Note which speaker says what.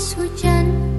Speaker 1: hujan